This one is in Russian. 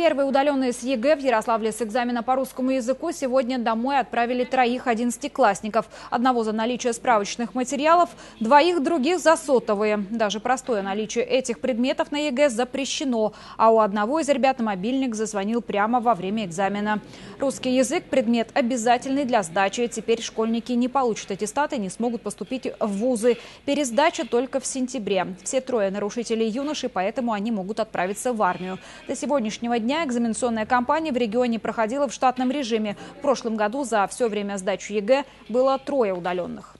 Первые удаленные с ЕГЭ в Ярославле с экзамена по русскому языку сегодня домой отправили троих одиннадцатиклассников. Одного за наличие справочных материалов, двоих других за сотовые. Даже простое наличие этих предметов на ЕГЭ запрещено. А у одного из ребят мобильник зазвонил прямо во время экзамена. Русский язык – предмет обязательный для сдачи. Теперь школьники не получат аттестаты не смогут поступить в вузы. Пересдача только в сентябре. Все трое нарушителей юноши, поэтому они могут отправиться в армию. До сегодняшнего дня дня экзаменационная кампания в регионе проходила в штатном режиме. В прошлом году за все время сдачи ЕГЭ было трое удаленных.